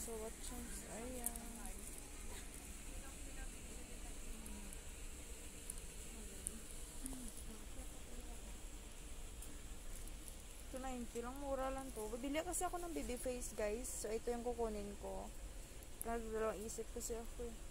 So, what chance? Ayan. Ito 90 lang, mura lang to. Bibili kasi ako ng baby face, guys. So, ito yung kukunin ko. Nagdalawang isip kasi ako eh.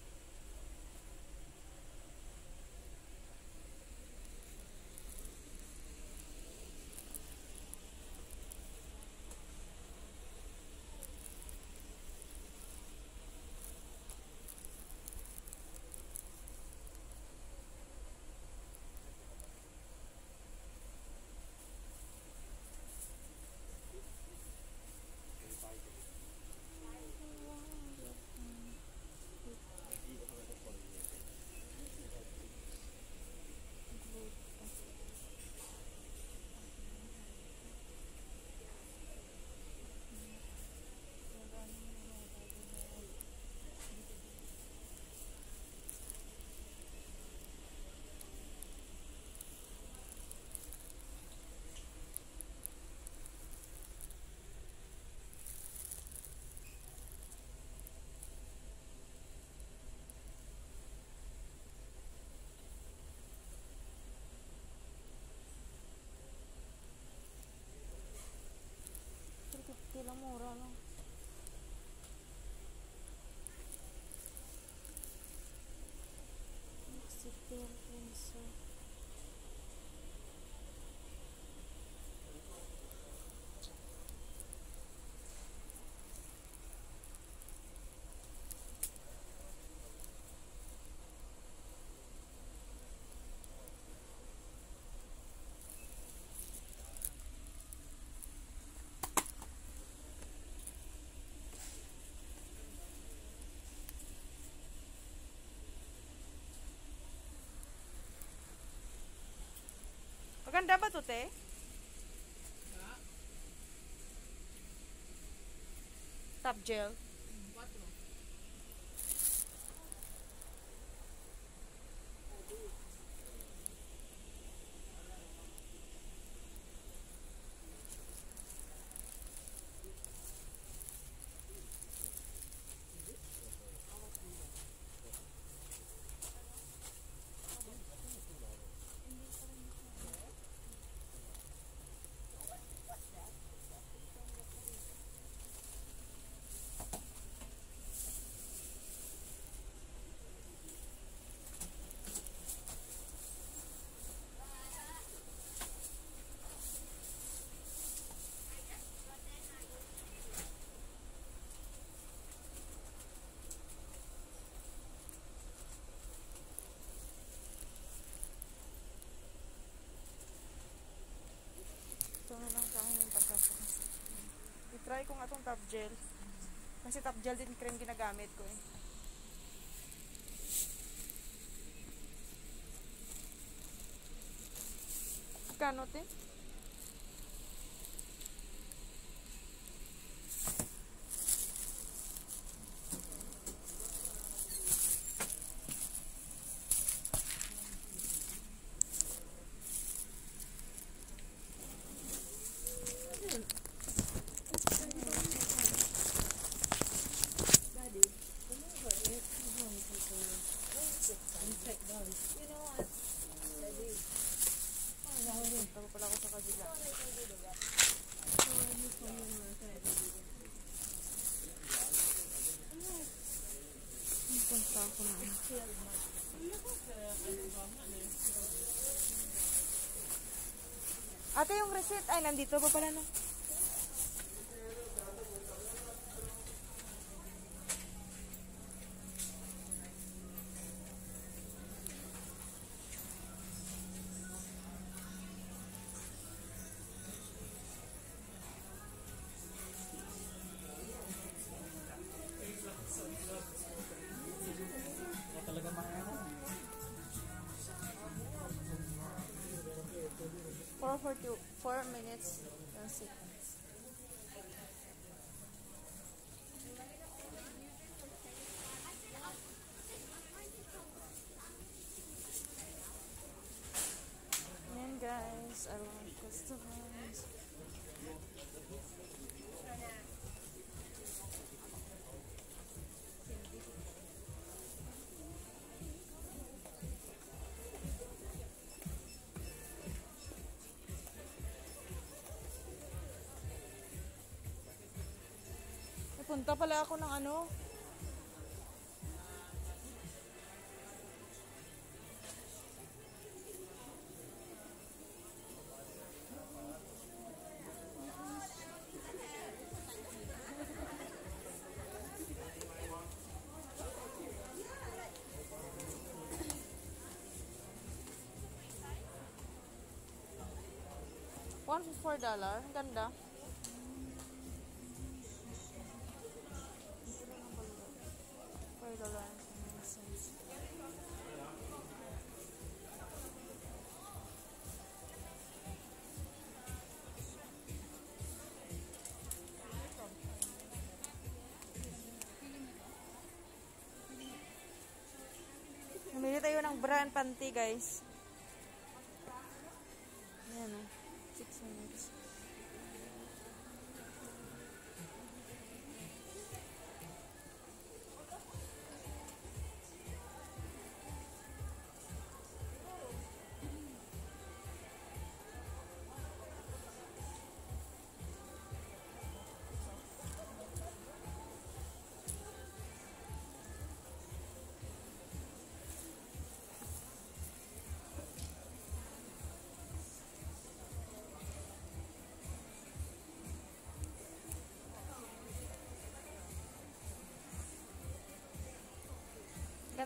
Kila mura Maganda ba to, te? Top gel. I-try ko nga itong top gel. Kasi top gel din cream ginagamit ko eh. Kano Tago pala ako sa kabila. Punta ako na. Ate, yung receipt, ay, nandito pa pala na. 4 minutes and seconds. And guys, I want customers. Punta pala ako ng ano. One for four dollar. Ganda. Brand panty, guys.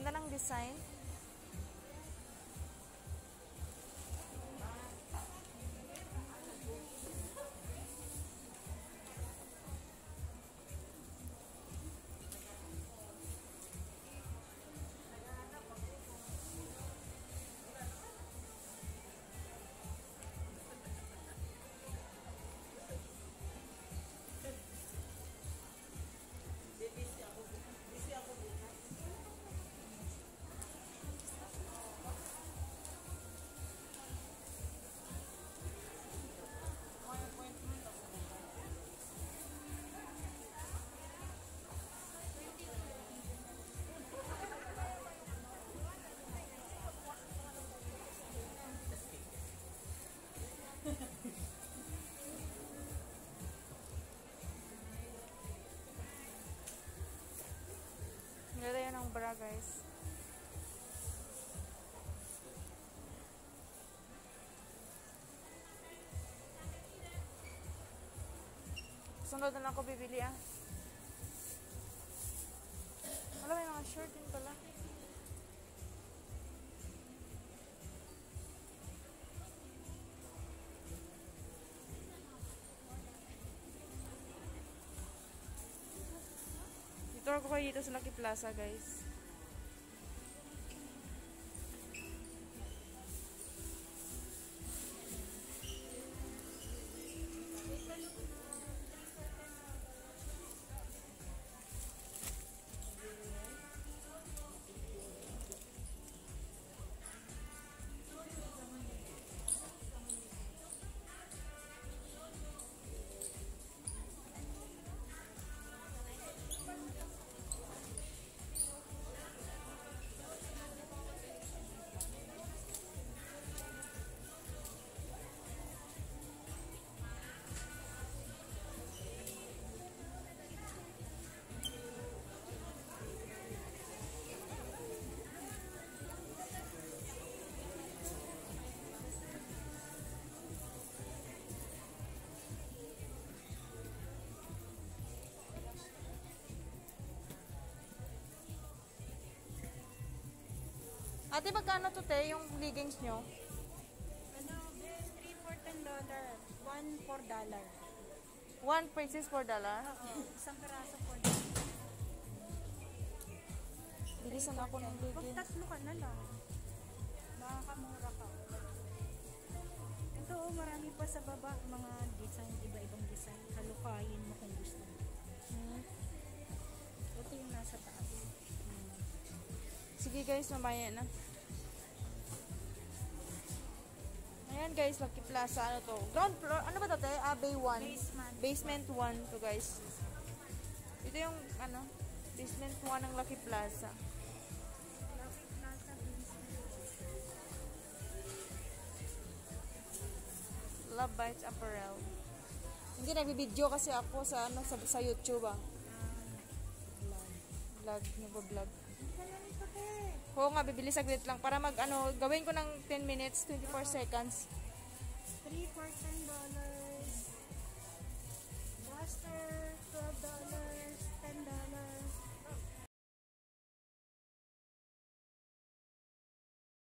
Ganda ng design. Ganda yan ng bra, guys. Sunod na lang ako bibili, ah. Wala, may mga shirt din pala. Dito ako kayo dito sa Lucky Plaza, guys. Ate, magkano to, te, yung leggings nyo? Ano, 3 for 10 dollar, 1 for dollar. One princess for dollar. Oo, isang piraso for dollar. Bilisan ako ng Pag leggings. tatlo ka na lang, makakamura ka. Ito, oh, marami pa sa baba, mga design, iba-ibang design. Halukayin mo kung gusto mo. Hmm. Ito yung nasa taas. Hmm. Sige guys, mamaya na. Ayan guys, Lucky Plaza, ano to? Ground floor, ano ba to te? Ah, Bay 1. Basement. Basement 1 to guys. Ito yung, ano, basement 1 ng Lucky Plaza. Lucky Plaza basement. Love Bites Apparel. Hindi, nagbibideo kasi ako sa, ano, sa, sa YouTube ah. Ah, vlog, nagbo-vlog. Oo nga, bibili saglit lang para mag ano, gawin ko ng 10 minutes, 24 seconds. 3 for $10.